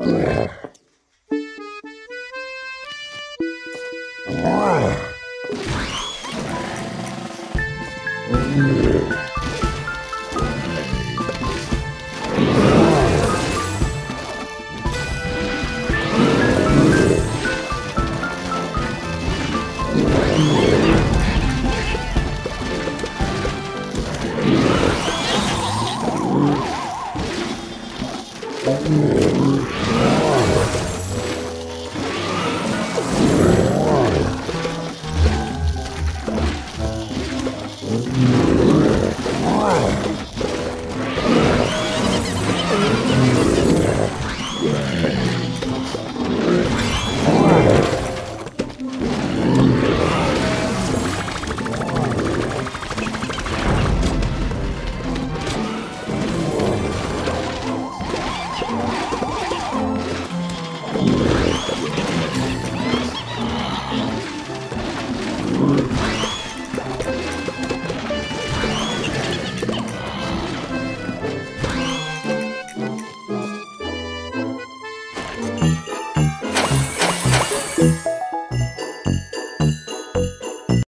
Yeah. Wow.